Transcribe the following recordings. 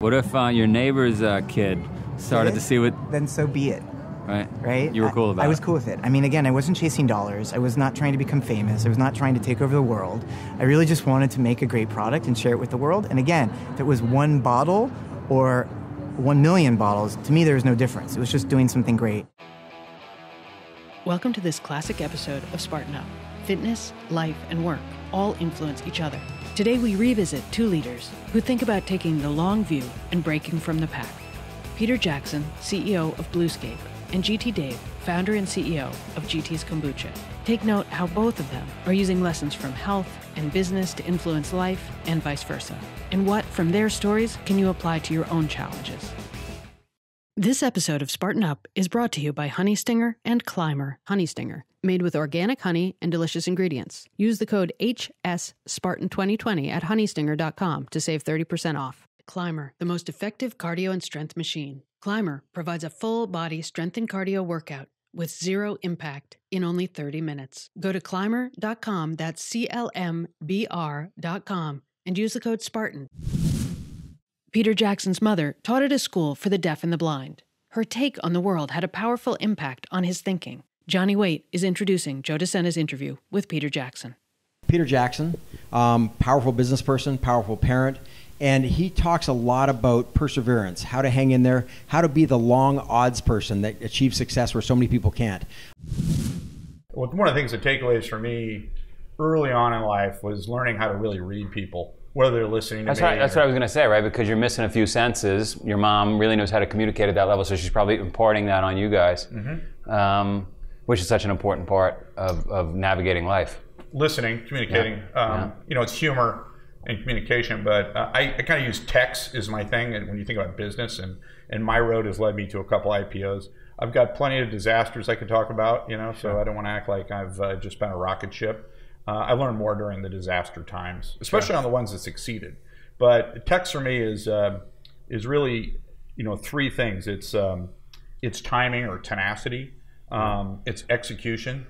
What if uh, your neighbor's uh, kid started to see what? Then so be it. Right. Right. You were cool about I, it. I was cool with it. I mean, again, I wasn't chasing dollars. I was not trying to become famous. I was not trying to take over the world. I really just wanted to make a great product and share it with the world. And again, if it was one bottle or one million bottles, to me there was no difference. It was just doing something great. Welcome to this classic episode of Spartan Up. Fitness, life, and work all influence each other. Today we revisit two leaders who think about taking the long view and breaking from the pack. Peter Jackson, CEO of Bluescape, and GT Dave, founder and CEO of GT's Kombucha. Take note how both of them are using lessons from health and business to influence life and vice versa. And what from their stories can you apply to your own challenges? This episode of Spartan Up is brought to you by Honey Stinger and CLMBR Honey Stinger, made with organic honey and delicious ingredients. Use the code HSSpartan2020 at honeystinger.com to save 30% off. CLMBR, the most effective cardio and strength machine. CLMBR provides a full body strength and cardio workout with zero impact in only 30 minutes. Go to clmbr.com, that's C L M B R.com, and use the code Spartan. Peter Jackson's mother taught at a school for the deaf and the blind. Her take on the world had a powerful impact on his thinking. Johnny Waite is introducing Joe DeSena's interview with Peter Jackson. Peter Jackson, um, powerful business person, powerful parent, and he talks a lot about perseverance, how to hang in there, how to be the long odds person that achieves success where so many people can't. Well, one of the things that takeaways for me early on in life was learning how to really read people, whether they're listening to That's, me. right, that's what I was going to say, right? Because you're missing a few senses. Your mom really knows how to communicate at that level, so she's probably imparting that on you guys, Mm-hmm. um, which is such an important part of, of navigating life. listening, communicating. Yeah. Um, Yeah. You know, it's humor and communication, but uh, I, I kind of use text as my thing. And when you think about business, and and my road has led me to a couple IPOs. I've got plenty of disasters I could talk about, you know, so I don't want to act like I've uh, just been a rocket ship. Uh, I learned more during the disaster times, especially on the ones that succeeded. But text for me is uh, is really, you know, three things. It's um, it's timing or tenacity. Um, it's execution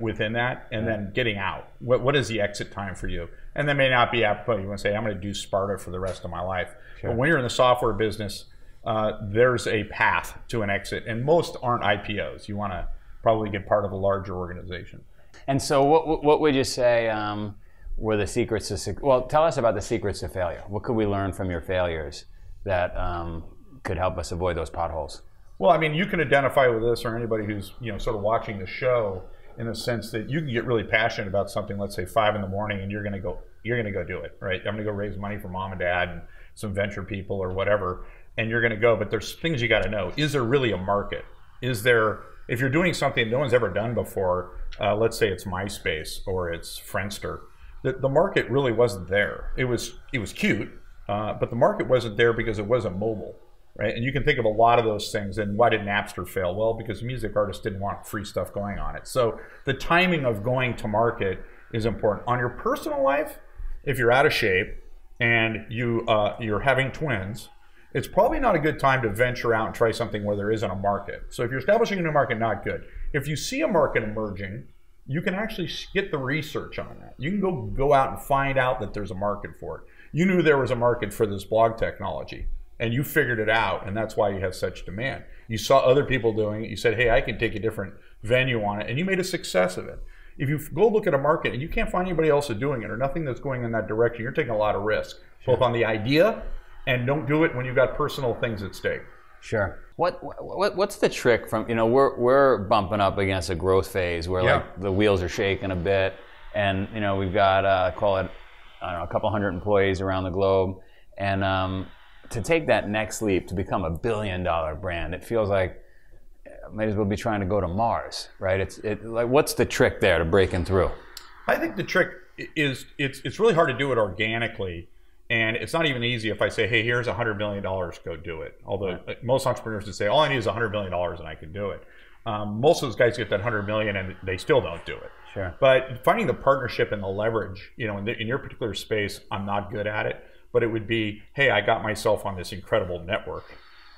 within that, and then getting out. What, what is the exit time for you? And that may not be apropos. You want to say, I'm going to do Sparta for the rest of my life. But when you're in the software business, uh, there's a path to an exit, and most aren't IPOs. You want to probably get part of a larger organization. And so, what, what- would you say um, were the secrets to Well, tell us about the secrets to failure. What could we learn from your failures that um, could help us avoid those potholes? Well, I mean, you can identify with this, or anybody who's you know sort of watching the show, in the sense that you can get really passionate about something. Let's say five in the morning, and you're going to go, you're going to go do it, right? I'm going to go raise money for mom and dad and some venture people or whatever, and you're going to go. But there's things you got to know. Is there really a market? Is there if you're doing something no one's ever done before? Uh, let's say it's MySpace or it's Friendster. The, the market really wasn't there. It was it was cute, uh, but the market wasn't there because it wasn't mobile right? And you can think of a lot of those things. And why did Napster fail? Well, because music artists didn't want free stuff going on it. So the timing of going to market is important. On your personal life, if you're out of shape and you uh, you're having twins, it's probably not a good time to venture out and try something where there isn't a market. So if you're establishing a new market, not good. If you see a market emerging, you can actually get the research on that. You can go go out and find out that there's a market for it. You knew there was a market for this blog technology and you figured it out and that's why you have such demand you saw other people doing it you said hey i can take a different venue on it and you made a success of it if you go look at a market and you can't find anybody else doing it or nothing that's going in that direction you're taking a lot of risk both on the idea and don't do it when you've got personal things at stake Sure. What, what what's the trick from you know we're we're bumping up against a growth phase where Yeah. like the wheels are shaking a bit, and you know we've got uh, call it I don't know a couple hundred employees around the globe, and um, to take that next leap to become a billion dollar brand, it feels like uh, might as well be trying to go to Mars, right? It's it like what's the trick there to breaking through? I think the trick is it's it's really hard to do it organically, and it's not even easy if I say, "Hey, here's hundred million dollars, go do it." Although uh, most entrepreneurs would say, "All I need is hundred million dollars, and I can do it." Um, most of those guys get that 100 million, and they still don't do it. Sure. But finding the partnership and the leverage, you know, in, the, in your particular space, I'm not good at it. But it would be, "Hey, I got myself on this incredible network,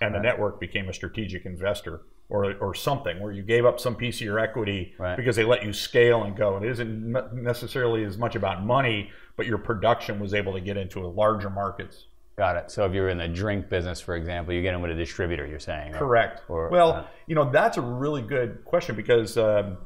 and the network became a strategic investor." Or, or something where you gave up some piece of your equity Right. because they let you scale and go. And it isn't necessarily as much about money, but your production was able to get into larger markets. Got it. So if you're in the drink business, for example, you get in with a distributor. You're saying? Correct. Or, well, uh, you know, that's a really good question because um,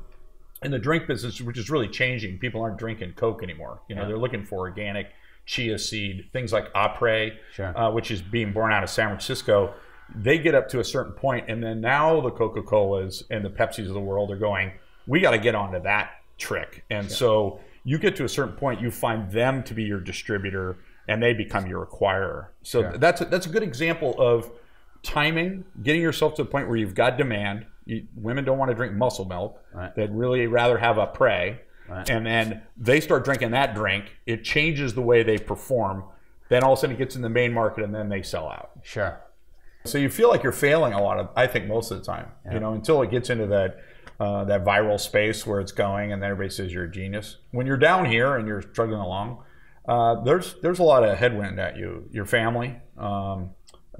in the drink business, which is really changing, people aren't drinking Coke anymore. You know, Yeah. they're looking for organic chia seed, things like Apre, Sure. uh, which is being born out of San Francisco. They get up to a certain point, and then now the Coca Colas and the Pepsis of the world are going, we got to get onto that trick. And so you get to a certain point, you find them to be your distributor, and they become your acquirer. So Sure. that's a, that's a good example of timing, getting yourself to the point where you've got demand. You, women don't want to drink muscle milk; Right. they'd really rather have a prey. Right. And then they start drinking that drink. It changes the way they perform. Then all of a sudden it gets in the main market, and then they sell out. Sure. So you feel like you're failing a lot of, I think, most of the time. You know, until it gets into that uh, that viral space where it's going, and then everybody says you're a genius. When you're down here and you're struggling along, uh, there's there's a lot of headwind at you. Your family, um,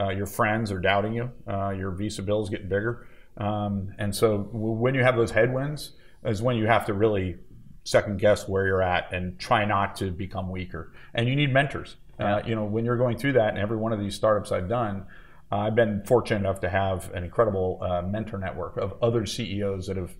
uh, your friends are doubting you. Uh, your visa bills getting bigger, um, and so w- when you have those headwinds, is when you have to really second guess where you're at and try not to become weaker. And you need mentors. Uh, you know, when you're going through that, and every one of these startups I've done, uh, I've been fortunate enough to have an incredible uh, mentor network of other CEOs that have,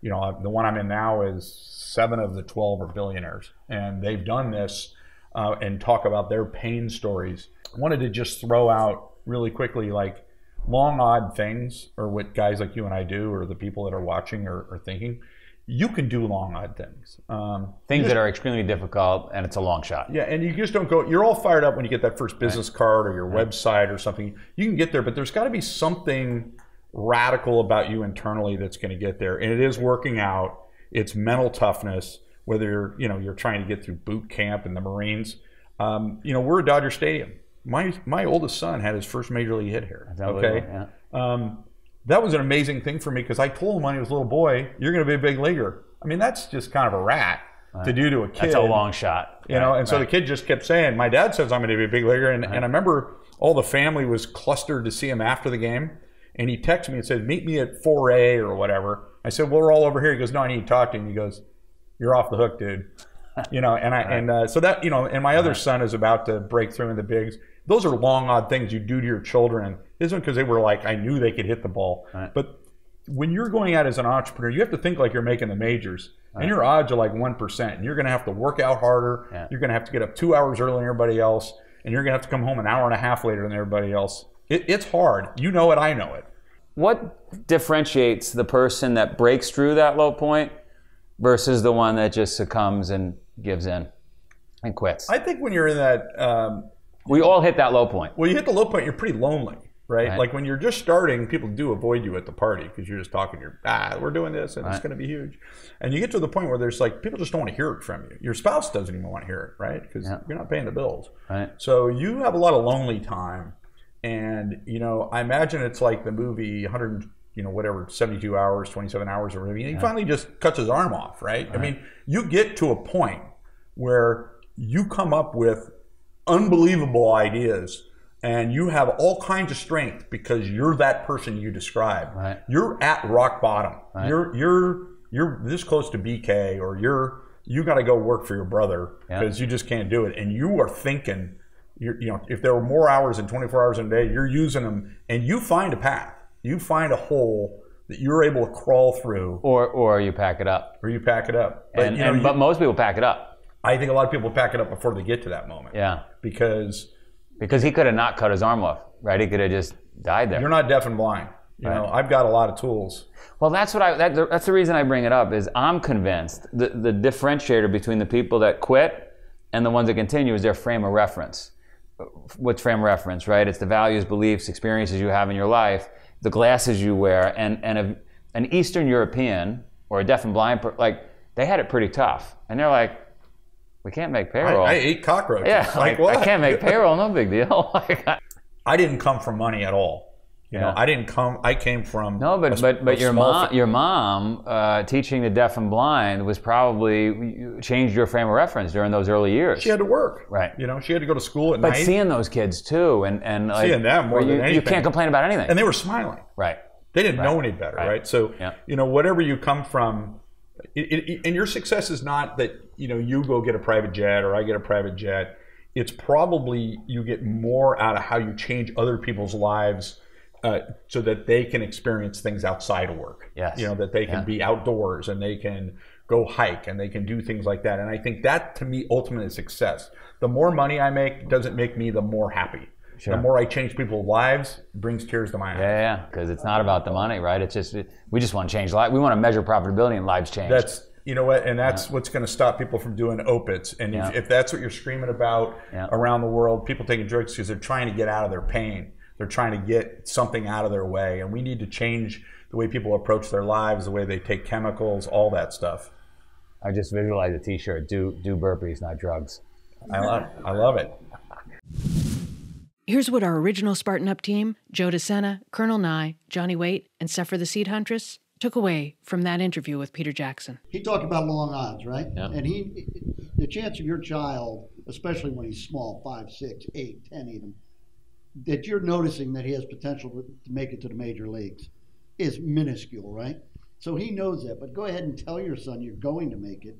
you know, the one I'm in now is seven of the 12 are billionaires. And they've done this uh, and talk about their pain stories. I wanted to just throw out really quickly, like, long odd things, or what guys like you and I do, or the people that are watching are, are thinking. You can do long odd things. Um, Things that are extremely difficult, and it's a long shot. yeah, and you just don't go. You're all fired up when you get that first business card or your website or something. You can get there, but there's got to be something radical about you internally that's going to get there. And it is working out. It's mental toughness. Whether you're, you know, you're trying to get through boot camp and the Marines. Um, you know, we're at Dodger Stadium. My my oldest son had his first major league hit here. Okay, Yeah. um, that was an amazing thing for me because I told him when he was a little boy, "You're going to be a big leaguer." I mean, that's just kind of a rat to do to a kid. That's a long shot. You know, Right, and so the kid just kept saying, "My dad says I'm going to be a big leaguer," and, and I remember all the family was clustered to see him after the game, and he texted me and said, "Meet me at 4A or whatever." I said, "Well, we're all over here." He goes, "No, I need to talk to him." He goes, "You're off the hook, dude." You know, and I and uh, so that you know, and my other son is about to break through in the bigs. Those are long, odd things you do to your children. It isn't because they were like, I knew they could hit the ball, Right. but when you're going out as an entrepreneur, you have to think like you're making the majors, and your odds are like one percent. And you're going to have to work out harder. Yeah. You're going to have to get up two hours earlier than everybody else, and you're going to have to come home an hour and a half later than everybody else. It, it's hard. You know it. I know it. What differentiates the person that breaks through that low point versus the one that just succumbs and gives in and quits? I think when you're in that, um, we all hit that low point. well, you hit the low point, you're pretty lonely. Right? Right. like when you're just starting, people do avoid you at the party because you're just talking. You're ah, we're doing this, and it's going to be huge. And you get to the point where there's like people just don't want to hear it from you. Your spouse doesn't even want to hear it, right? Because Yeah. you're not paying the bills. Right. So you have a lot of lonely time, and you know, I imagine it's like the movie 100, you know, whatever, 72 hours, 27 hours, or whatever. And he finally just cuts his arm off, right? I mean, you get to a point where you come up with unbelievable ideas. And you have all kinds of strength because you're that person you describe. Right. You're at rock bottom. Right. You're you're you're this close to BK, or you're you got to go work for your brother Yeah. because you just can't do it. And you are thinking, you're, you know, if there were more hours than 24 hours in a day, you're using them, and you find a path. You find a hole that you're able to crawl through, Or, or you pack it up. or you pack it up. And, you know, and, you- but most people pack it up. I think a lot of people pack it up before they get to that moment. Yeah. Because Because he could have not cut his arm off, right? He could have just died there. you're not deaf and blind. You know, I've got a lot of tools. Well, that's what I. That, that's the reason I bring it up. Is I'm convinced the the differentiator between the people that quit and the ones that continue is their frame of reference. What's frame of reference, right? It's the values, beliefs, experiences you have in your life, the glasses you wear, and and a, an Eastern European or a deaf and blind, per, like they had it pretty tough, and they're like, we can't make payroll. I ate cockroaches. yeah, like like, what? I can't make payroll. No big deal. Like, I- I didn't come from money at all. You know, I didn't come. I came from No, but a- but but your mom fa- your mom uh, teaching the deaf and blind was probably changed your frame of reference during those early years. She had to work. Right. You know, she had to go to school at but night, seeing those kids too, and and like, Seeing them more where you, than you can't complain about anything. and they were smiling. right. They didn't know any better, right? Right. So, Yeah. you know, whatever you come from, it, it, and your success is not that you know you go get a private jet or I get a private jet. it's probably you get more out of how you change other people's lives uh, so that they can experience things outside of work. Yes. You know, that they can Yeah. be outdoors and they can go hike and they can do things like that. And I think that to me ultimately is success. The more money I make doesn't make me the more happy. Sure. The more I change people's lives brings tears to my eyes. Yeah, yeah, because it's not about the money, right? It's just we just want to change life. We want to measure profitability and lives change. That's you know what, and that's what's going to stop people from doing opiates. And Yeah. if, if that's what you're screaming about Yeah. around the world, people taking drugs because they're trying to get out of their pain. They're trying to get something out of their way, and we need to change the way people approach their lives, the way they take chemicals, all that stuff. I just visualize a T-shirt. Do do burpees, not drugs. I love, I love it. Here's what our original Spartan Up team, Joe DeSena, Colonel Nye, Johnny Waite, and Sephra the Seed Huntress, took away from that interview with Peter Jackson. He talked about long odds, right? Yeah. And he, the chance of your child, especially when he's small, five, six, eight, ten, even, that you're noticing that he has potential to make it to the major leagues, is minuscule, right? So he knows that. But go ahead and tell your son you're going to make it.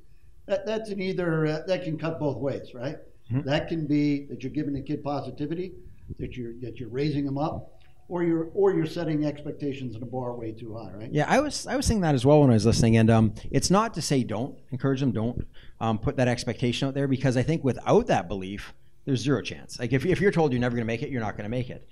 That, that's an either uh, that can cut both ways, right? That can be that you're giving the kid positivity, that you're that you're raising him up, or you're or you're setting expectations in a bar way too high, right? Yeah, I was I was saying that as well when I was listening, and um, it's not to say don't encourage them, don't um, put that expectation out there because I think without that belief, there's zero chance. Like if if you're told you're never going to make it, you're not going to make it.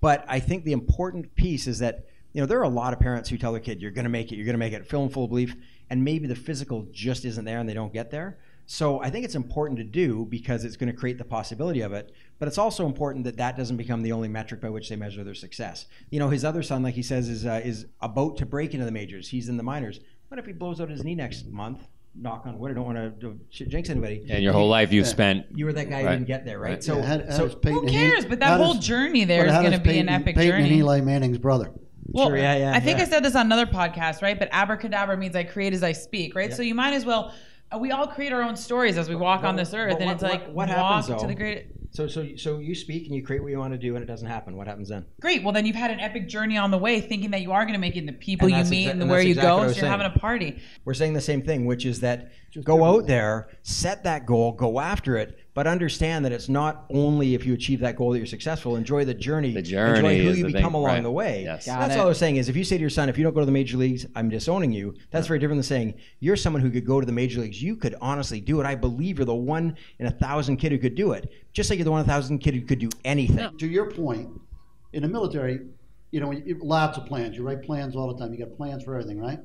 But I think the important piece is that you know there are a lot of parents who tell their kid you're going to make it, you're going to make it, fill them full belief, and maybe the physical just isn't there and they don't get there. So I think it's important to do because it's going to create the possibility of it. But it's also important that that doesn't become the only metric by which they measure their success. You know, his other son, like he says, is uh, is about to break into the majors. He's in the minors. What if he blows out his knee next month? Knock on wood. I don't want to jinx anybody. And your whole life you've spent. You were that guy who didn't get there, right? Right. So, Yeah, how- how so Who and he- cares? But that whole does- journey there but is how going to does be an epic Peyton journey. and Eli Manning's brother. Well, Sure, yeah, yeah, I think yeah. I said this on another podcast, right? But abracadabra means I create as I speak, right? So you might as well. uh, We all create our own stories as we walk on this earth, but and what- it's like what- what walk happens, to the great. So so so you speak and you create what you want to do, and it doesn't happen. What happens then? Great. Well, then you've had an epic journey on the way, thinking that you are going to make it, and the people And you meet, exa- and and where that's you exactly go. was So you're saying. having a party. We're saying the same thing, which is that go out there, set that goal, go after it, but understand that it's not only if you achieve that goal that you're successful. Enjoy the journey. The journey Enjoy who is you the become thing, along right. the way. Yes. Got That's it. all I was saying is if you say to your son, if you don't go to the major leagues, I'm disowning you. That's very different than saying you're someone who could go to the major leagues. You could honestly do it. I believe you're the one in a thousand kid who could do it. Just like you're the one in a thousand kid who could do anything. To your point, in the military, you know, lots of plans. You write plans all the time. You got plans for everything, right?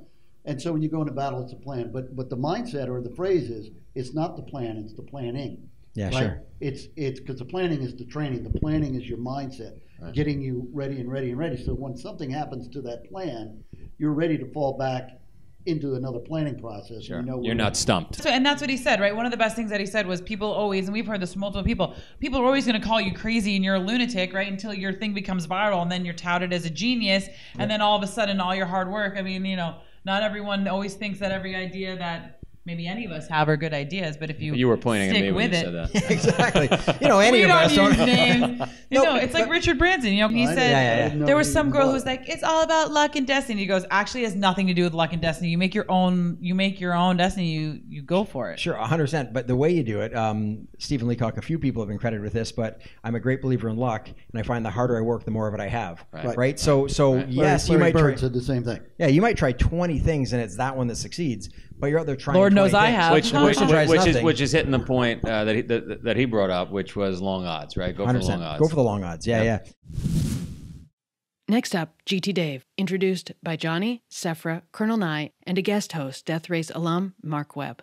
And so when you go into battle, it's a plan. But but the mindset or the phrase is, it's not the plan, it's the planning. Yeah, right? sure. It's it's because the planning is the training. The planning is your mindset, getting you ready and ready and ready. So when something happens to that plan, you're ready to fall back into another planning process. Sure. You know You're not stumped. So, and that's what he said, right? One of the best things that he said was people always, and we've heard this from multiple people, people are always going to call you crazy and you're a lunatic, right? Until your thing becomes viral and then you're touted as a genius. And then all of a sudden, all your hard work, I mean, you know, not everyone always thinks that every idea that maybe any of us have are good ideas, but if you, You were pointing at me when with you it, said that. exactly. You know, any we of don't us use don't. names. You No, know, it's like Richard Branson. You know, he said Yeah, yeah, yeah. there was some girl who was. like, it's all about luck and destiny. He goes, actually, it has nothing to do with luck and destiny. You make your own. You make your own destiny. You you go for it. Sure, 100%. But the way you do it, um, Stephen Leacock, a few people have been credited with this, but I'm a great believer in luck, and I find the harder I work, the more of it I have. Right. So, so Right. yes, Larry you might Bird try. said the same thing. Yeah, you might try 20 things, and it's that one that succeeds. But you're out there trying. Lord 20 knows I have. Which, Huh. which, which is which is hitting the point uh, that, he, that that he brought up, which was long odds, right? Go for the long odds. Go for the long odds. Yeah, yeah. Next up, GT Dave, introduced by Johnny, Sephra, Colonel Nye, and a guest host, Death Race alum Mark Webb.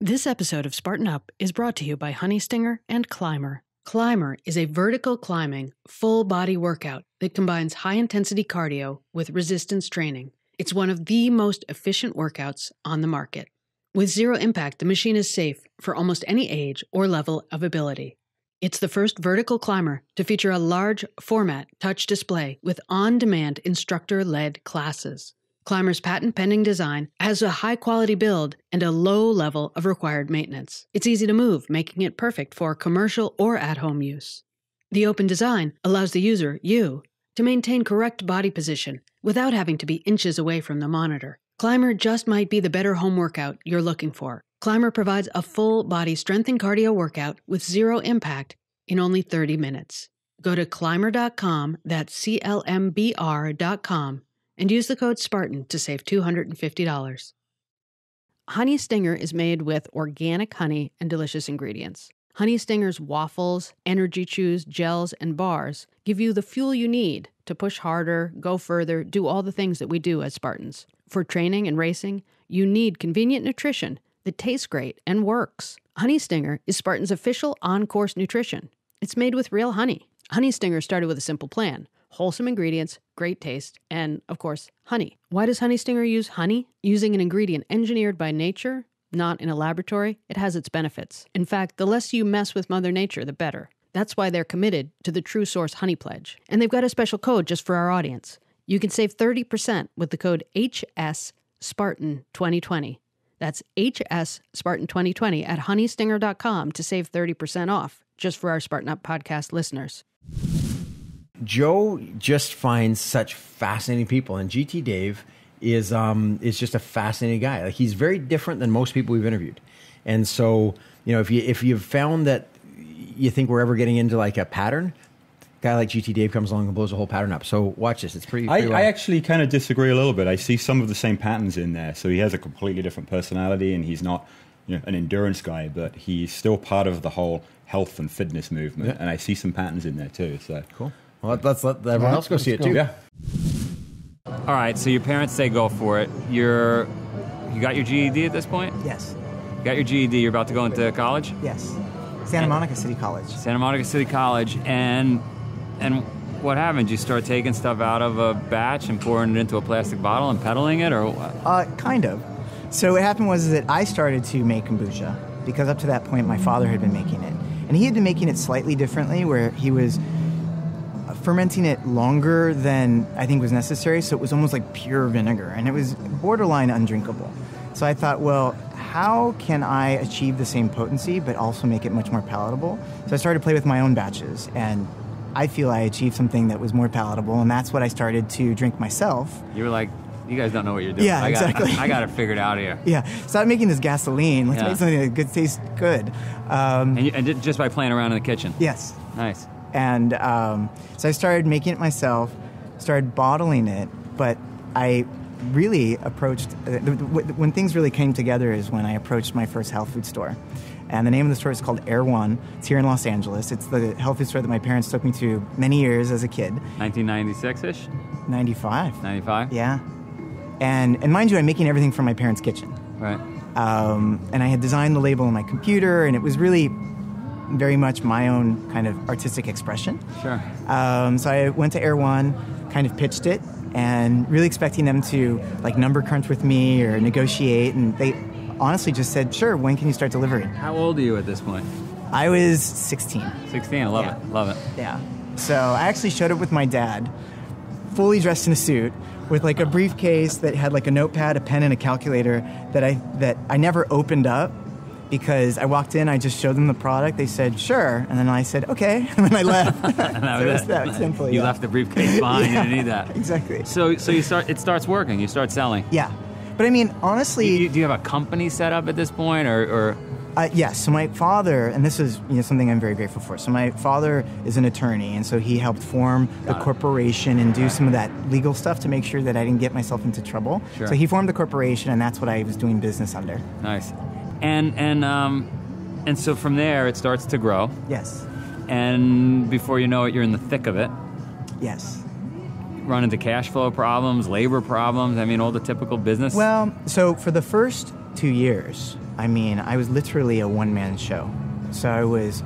This episode of Spartan Up is brought to you by Honey Stinger and CLMBR. CLMBR is a vertical climbing, full body workout that combines high intensity cardio with resistance training. It's one of the most efficient workouts on the market. With zero impact, the machine is safe for almost any age or level of ability. It's the first vertical climber to feature a large format touch display with on demand instructor led classes. CLMBR's patent pending design has a high quality build and a low level of required maintenance. It's easy to move, making it perfect for commercial or at home use. The open design allows the user, you, to maintain correct body position without having to be inches away from the monitor. CLMBR just might be the better home workout you're looking for. CLMBR provides a full body strength and cardio workout with zero impact in only 30 minutes. Go to clmbr.com, that's C L M B R.com, and use the code Spartan to save $250. Honey Stinger is made with organic honey and delicious ingredients. Honey Stinger's waffles, energy chews, gels, and bars give you the fuel you need to push harder, go further, do all the things that we do as Spartans. For training and racing, you need convenient nutrition that tastes great and works. Honey Stinger is Spartan's official on course nutrition. It's made with real honey. Honey Stinger started with a simple plan wholesome ingredients, great taste, and, of course, honey. Why does Honey Stinger use honey? Using an ingredient engineered by nature, not in a laboratory, it has its benefits. In fact, the less you mess with Mother Nature, the better. That's why they're committed to the True Source Honey Pledge. And they've got a special code just for our audience. You can save 30% with the code HS Spartan 2020. That's HS Spartan 2020 at honeystinger.com to save 30% off just for our Spartan Up podcast listeners. Joe just finds such fascinating people, and GT Dave is um, is just a fascinating guy. Like he's very different than most people we've interviewed, and so you know if you if you've found that you think we're ever getting into like a pattern, a guy like GT Dave comes along and blows the whole pattern up. So watch this; it's pretty. I, pretty I wild. actually kind of disagree a little bit. I see some of the same patterns in there. So he has a completely different personality, and he's not you know, an endurance guy, but he's still part of the whole health and fitness movement. Yeah. And I see some patterns in there too. So cool. Well, let's let everyone else go see it too. yeah. All right, so your parents say go for it. You're, you got your GED at this point? Yes. You got your GED. You're about to go into college, Yes. Santa Monica City College. Santa Monica City College, and and what happened? You start taking stuff out of a batch and pouring it into a plastic bottle and peddling it, or what? Uh, kind of. So what happened was that I started to make kombucha because up to that point my father had been making it, and he had been making it slightly differently, where he was fermenting it longer than I think was necessary. So it was almost like pure vinegar, and it was borderline undrinkable. So I thought, well, how can I achieve the same potency but also make it much more palatable? So I started to play with my own batches, and I feel I achieved something that was more palatable, and that's what I started to drink myself. You were like, you guys don't know what you're doing. Yeah, I got, exactly. I, got it figured out here. Yeah, stop making this gasoline. Let's Yeah. make something that good tastes good. Um, And, you, and just by playing around in the kitchen. yes, Nice. And um, so I started making it myself, started bottling it, but I really approached uh, when things really came together is when I approached my first health food store. And the name of the store is called Erewhon. It's here in Los Angeles. It's the health food store that my parents took me to many years as a kid. 1996-ish, 95. 95. Yeah. And, and mind you, I'm making everything from my parents' kitchen. Right. um, and I had designed the label on my computer, and it was really very much my own kind of artistic expression. Sure. Um, so I went to Erewhon, kind of pitched it, and really expecting them to like number crunch with me or negotiate, and they honestly just said, "Sure, when can you start delivering?" How old are you at this point? I was 16. 16. I love Yeah. it. Love it. Yeah. So I actually showed up with my dad, fully dressed in a suit, with like a briefcase that had like a notepad, a pen, and a calculator that I that I never opened up because I walked in, I just showed them the product. They said sure, and then I said okay, and then I left. And that So it was it. that simple. You yeah. left the briefcase behind. Yeah, You didn't need that. Exactly. So, so you start. It starts working. You start selling. Yeah, but I mean, honestly, Do you, do you have a company set up at this point, or, or Uh, yes. So my father, and this is you know something I'm very grateful for. So my father is an attorney, and so he helped form the corporation and do some of that legal stuff to make sure that I didn't get myself into trouble. Sure. So he formed the corporation, and that's what I was doing business under. nice? And and um, and so from there it starts to grow, Yes. and before you know it, you're in the thick of it. Yes. Run into cash flow problems, labor problems. I mean, all the typical business. Well, so for the first two years, I mean, I was literally a one man show. So I was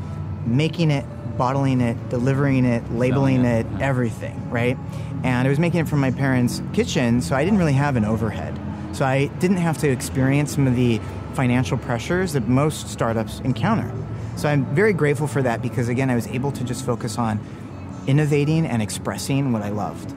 making it, bottling it, delivering it, labeling it, it, everything, right? And I was making it from my parents' kitchen, so I didn't really have an overhead. So I didn't have to experience some of the financial pressures that most startups encounter. So I'm very grateful for that because, again, I was able to just focus on innovating and expressing what I loved.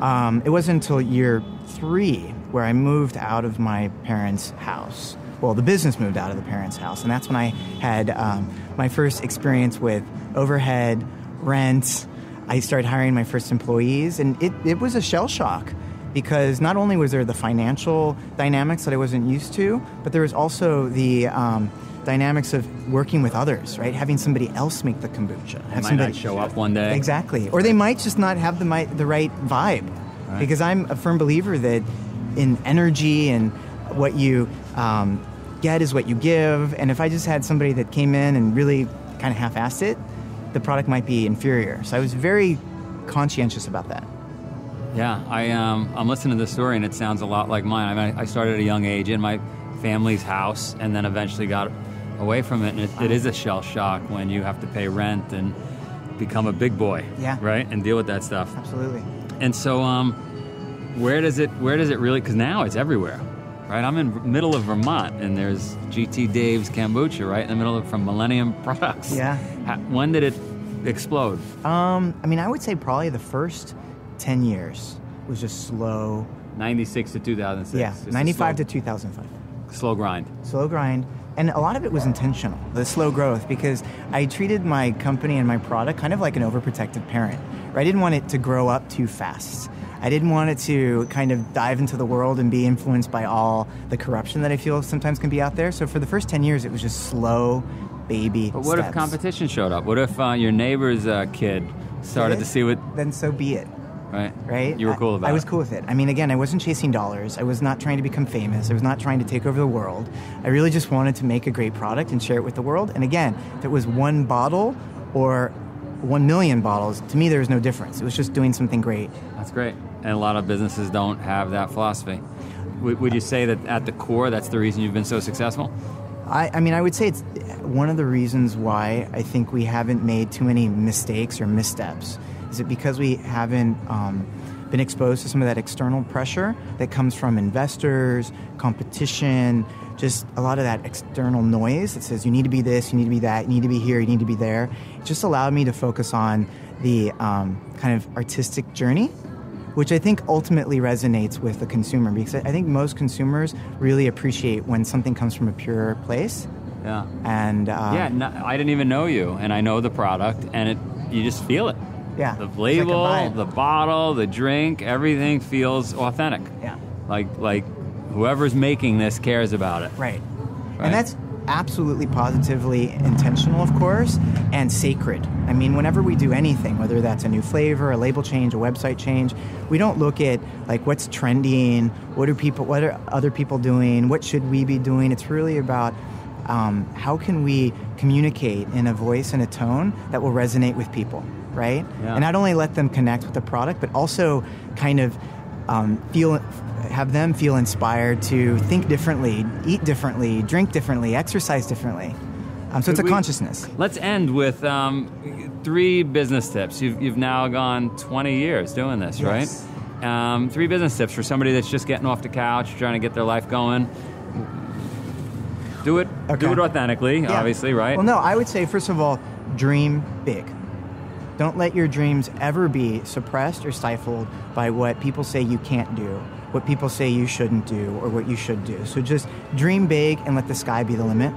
Um, it wasn't until year three where I moved out of my parents' house. Well, the business moved out of the parents' house, and that's when I had um, my first experience with overhead, rent. I started hiring my first employees, and it, it was a shell shock because not only was there the financial dynamics that I wasn't used to, but there was also the um, dynamics of working with others, right? Having somebody else make the kombucha. They Have might somebody not show up one day. Exactly. Or they might just not have the, the right vibe. Because I'm a firm believer that in energy and what you um, get is what you give. And if I just had somebody that came in and really kind of half assed it, the product might be inferior. So I was very conscientious about that. Yeah, I um, I'm listening to the story and it sounds a lot like mine. I mean, I started at a young age in my family's house and then eventually got away from it. And it, it is a shell shock when you have to pay rent and become a big boy, Yeah. right, and deal with that stuff. Absolutely. And so, um, where does it where does it really? Because now it's everywhere, right? I'm in middle of Vermont, and there's GT Dave's kombucha right in the middle of from Millennium Products. Yeah. Ha- when did it explode? Um, I mean, I would say probably the first 10 years was just slow. 96 to 2006. Yeah, Just 95 slow, to 2005. slow grind. slow grind and a lot of it was intentional the slow growth because i treated my company and my product kind of like an overprotective parent right? i didn't want it to grow up too fast i didn't want it to kind of dive into the world and be influenced by all the corruption that i feel sometimes can be out there so for the first 10 years it was just slow baby But what if competition showed up? What if uh, your neighbor's uh, kid started to see what? then so be it Right. right? You were I- cool about I, it. was cool with it. I mean, again, I wasn't chasing dollars. I was not trying to become famous. I was not trying to take over the world. I really just wanted to make a great product and share it with the world. And again, if it was one bottle or one million bottles, to me, there was no difference. It was just doing something great. That's great. And a lot of businesses don't have that philosophy. Would, would you say that at the core, that's the reason you've been so successful? I, I mean, I would say it's one of the reasons why I think we haven't made too many mistakes or missteps. Is it because we haven't um, been exposed to some of that external pressure that comes from investors, competition, just a lot of that external noise that says you need to be this, you need to be that, you need to be here, you need to be there. It just allowed me to focus on the um, kind of artistic journey which I think ultimately resonates with the consumer because I think most consumers really appreciate when something comes from a pure place. Yeah. And uh, yeah, no, I didn't even know you, and I know the product, and it you just feel it. Yeah, The it's like label, the bottle, the drink, everything feels authentic. yeah, Like like whoever's making this cares about it. right. Right. And that's absolutely positively intentional, of course, and sacred. I mean, whenever we do anything, whether that's a new flavor, a label change, a website change, we don't look at like what's trending, what are people, what are other people doing, what should we be doing. It's really about um, how can we communicate in a voice and a tone that will resonate with people, right? Yeah. And not only let them connect with the product, but also kind of um, feel have them feel inspired to think differently, eat differently, drink differently, exercise differently. Um, so it's a we- consciousness. Let's end with um, three business tips. You've, you've now gone 20 years doing this, Yes. right? Um, three business tips for somebody that's just getting off the couch, trying to get their life going. Do it. Okay. Do it authentically, Yeah. obviously, right? Well, no, I would say first of all, dream big. Don't let your dreams ever be suppressed or stifled by what people say you can't do, what people say you shouldn't do, or what you should do. So just dream big and let the sky be the limit.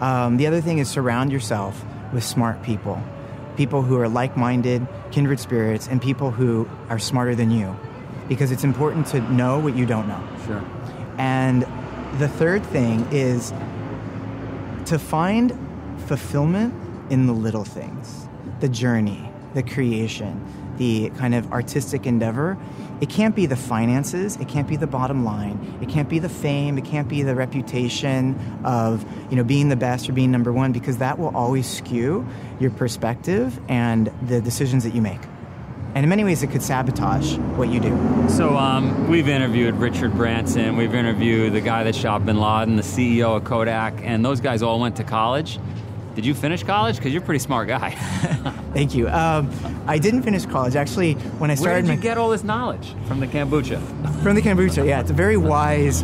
Um, the other thing is surround yourself with smart people, people who are like-minded, kindred spirits, and people who are smarter than you, because it's important to know what you don't know. Sure. And the third thing is to find fulfillment in the little things, the journey, the creation, the kind of artistic endeavor. It can't be the finances, it can't be the bottom line, it can't be the fame, it can't be the reputation of, you know, being the best or being number 1 because that will always skew your perspective and the decisions that you make. And in many ways it could sabotage what you do. So um, we've interviewed Richard Branson, we've interviewed the guy that shot Bin Laden, the CEO of Kodak, and those guys all went to college. Did you finish college? Because you're a pretty smart guy. Thank you. Um, I didn't finish college. Actually, when I started. Where did you get all this knowledge from the kombucha? from the kombucha, yeah, it's a very wise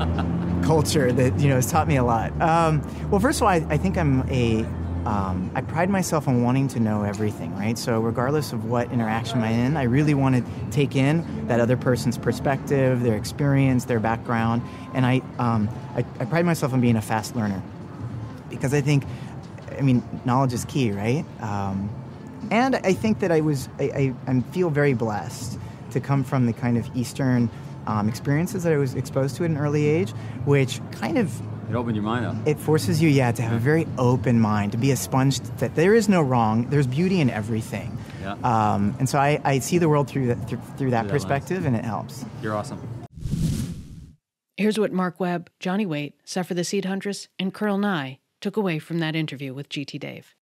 culture that you know has taught me a lot. Um, well, first of all, I, I think I'm a um, I pride myself on wanting to know everything, right? So regardless of what interaction I'm in, I really want to take in that other person's perspective, their experience, their background, and I um, I, I pride myself on being a fast learner because I think, I mean, knowledge is key, right? Um, and I think that I was, I, I, I feel very blessed to come from the kind of Eastern um, experiences that I was exposed to at an early age, which kind of It opened your mind up. it forces you, yeah, to have a very open mind, to be a sponge. That there is no wrong. There's beauty in everything. Yeah. Um, and so I, I see the world through that through, through that lens. perspective, and it helps. You're awesome. Here's what Mark Webb, Johnny Waite, Sephra the Seed Huntress, and Colonel Nye took away from that interview with GT Dave.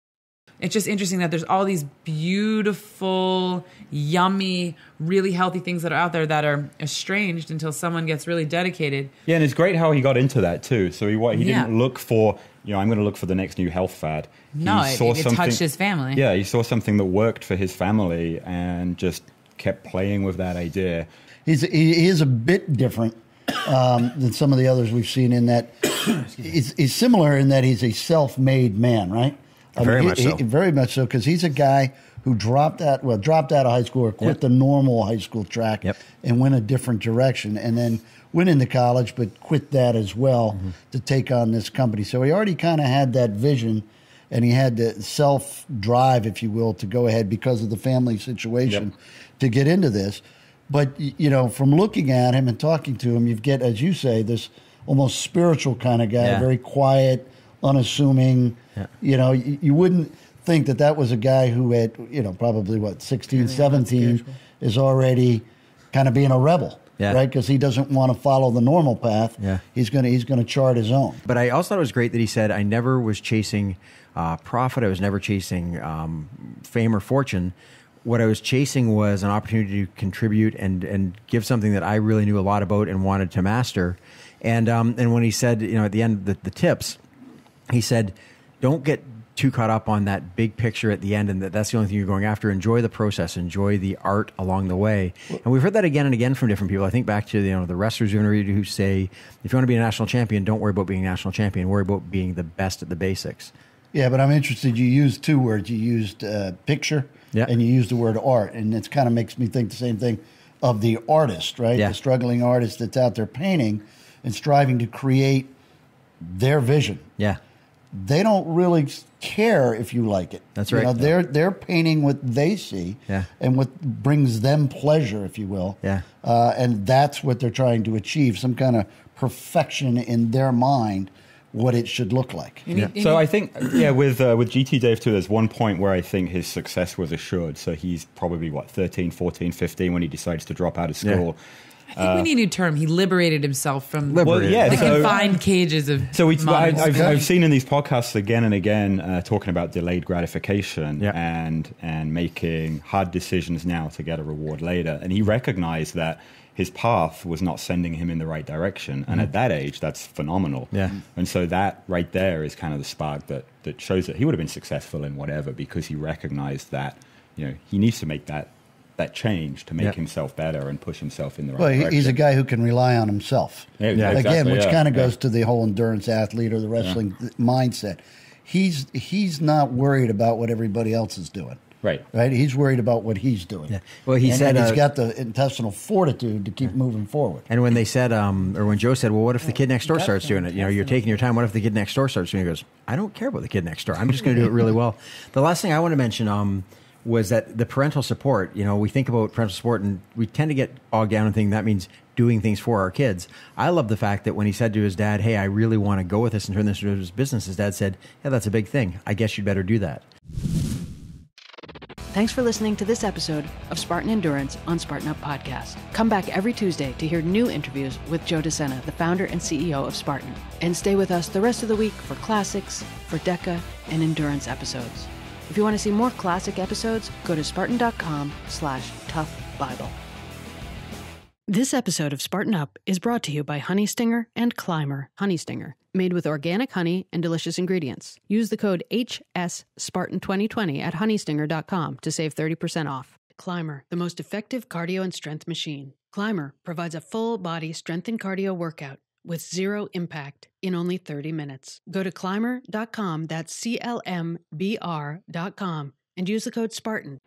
It's just interesting that there's all these beautiful, yummy, really healthy things that are out there that are estranged until someone gets really dedicated. Yeah, and it's great how he got into that too. So he wa- he Yeah. didn't look for you know I'm going to look for the next new health fad. No, he it- saw it something- touched his family. Yeah, he saw something that worked for his family and just kept playing with that idea. He's he he is a bit different um, than some of the others we've seen in that he's, he's similar in that he's a self-made man, right? I Very he- much so. he- very much so, because he's a guy who dropped out well dropped out of high school or quit Yep. the normal high school track Yep. and went a different direction, and then went into college, but quit that as well Mm-hmm. to take on this company. So he already kind of had that vision. And he had the self drive, if you will, to go ahead because of the family situation to get into this. But you know, from looking at him and talking to him, you get, as you say, this almost spiritual kind of guy, Yeah. very quiet, unassuming. Yeah. You know, you, you wouldn't think that that was a guy who had, you know, probably what 16, 17 is already kind of being a rebel, Yeah. right? Because he doesn't want to follow the normal path. Yeah. He's gonna he's gonna chart his own. But I also thought it was great that he said, I never was chasing uh, profit. I was never chasing um, fame or fortune. What I was chasing was an opportunity to contribute and, and give something that I really knew a lot about and wanted to master. And, um, and when he said, you know, at the end, the, the tips, he said, don't get too caught up on that big picture at the end and that that's the only thing you're going after. Enjoy the process, enjoy the art along the way. And we've heard that again and again from different people. I think back to you know the wrestlers you've interviewed who say, if you want to be a national champion, don't worry about being a national champion. Worry about being the best at the basics. Yeah, but I'm interested. You used two words. You used uh, picture, Yeah. and you used the word art, and it kind of makes me think the same thing of the artist, right? Yeah. The struggling artist that's out there painting and striving to create their vision. Yeah. They don't really care if you like it. That's You right. know, they're they're painting what they see, Yeah. and what brings them pleasure, if you will. Yeah. uh, and that's what they're trying to achieve. Some kind of perfection in their mind, what it should look like. You need- you So I think, yeah, with uh, with GT Dave too, there's one point where I think his success was assured. So he's probably what 13, 14, 15 when he decides to drop out of Yeah. School. I think we need a new term. He liberated himself from Liber- Well, yeah. the so, confined cages of so we, I, modern I've. I've seen in these podcasts again and again uh, talking about delayed gratification Yeah. and and making hard decisions now to get a reward later. And he recognized that his path was not sending him in the right direction. And at that age, that's phenomenal. Yeah. And so that right there is kind of the spark that, that shows that he would have been successful in whatever because he recognized that, you know, he needs to make that that change to make Yeah. himself better and push himself in the right Well, direction. he's a guy who can rely on himself. Yeah, Yeah. Again, which yeah, kind of yeah. goes to the whole endurance athlete or the wrestling th- mindset. He's he's not worried about what everybody else is doing. Right. Right. He's worried about what he's doing. Yeah. Well, he and, said, and he's uh, got the intestinal fortitude to keep moving forward. And when they said, um, or when Joe said, well, what if the kid next door starts doing it? You know, you're taking your time. What if the kid next door starts doing it? He goes, I don't care about the kid next door. I'm just going to do it really well. The last thing I want to mention um, was that the parental support, you know, we think about parental support and we tend to get bogged down in thinking that means doing things for our kids. I love the fact that when he said to his dad, hey, I really want to go with this and turn this into his business, his dad said, yeah, that's a big thing. I guess you'd better do that. Thanks for listening to this episode of Spartan Endurance on Spartan Up Podcast. Come back every Tuesday to hear new interviews with Joe DeSena, the founder and CEO of Spartan. And stay with us the rest of the week for classics, for DEKA, and endurance episodes. If you want to see more classic episodes, go to spartan.com slash tough Bible. This episode of Spartan Up is brought to you by Honey Stinger and CLMBR Honey Stinger, made with organic honey and delicious ingredients. Use the code HSSpartan2020 at honeystinger.com to save 30% off. CLMBR, the most effective cardio and strength machine. CLMBR provides a full body strength and cardio workout with zero impact in only 30 minutes. Go to clmbr.com, that's C L M B R.com, and use the code Spartan